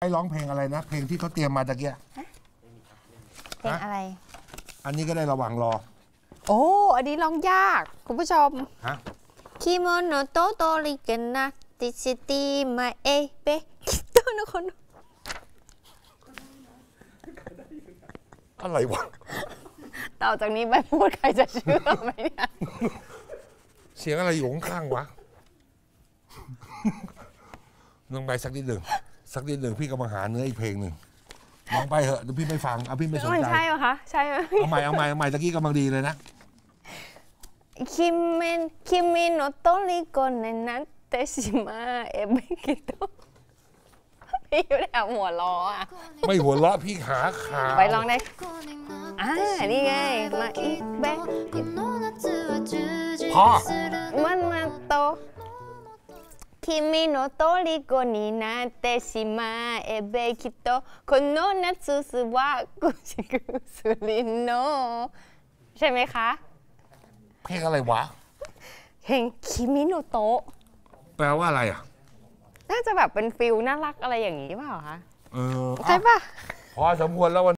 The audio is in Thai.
ไอ้ร้องเพลงอะไรนะ เพลงที่เขาเตรียมมาตะเกียเพลงอะไร อันนี้ก็ได้ระหว่างรอ โอ้ อันนี้ร้องยาก คุณผู้ชมฮะคิโมโนโตโตริกันนะติชิติมาเอเปคิโตโนโคนอะไรวะต่อจากนี้ไปพูดใครจะเชื่อไหมเนี่ย เสียงอะไรอยู่ข้างๆวะลองไปสักนิดหนึ่ง สักนิดหนึ่งพี่กำลังหาเนื้ออีกเพลงหนึ่งลองไปเหอะเดี๋ยวพี่ไม่ฟังเอาพี่ไม่สนมันใจใช่เหรอคะใช่ไหมเอาใหม่เอาใหม่เอาใหม่ตะกี้กำลังดีเลยนะคิเมนคิมิโนโตริโกนนันเตชิมาเอเบคิโตพี่อยู่แถวหัวล้ออะไม่หัวเราะพี่หาขาไปลองได้อ่านี่ไงมาอีกแบกพอมันมาโต คิมิโนโตริโกนินาเตชิมาเอเบคิโตโคโนนัตสึสึวะกุชิกุสุริโนใช่ไหมคะเพลงอะไรวะเพลงคิมิโนโตะแปลว่าอะไรอะ น่าจะแบบเป็นฟิลน่ารักอะไรอย่างนี้เปล่าคะเออใช่ปะพอสมควรแล้ววัน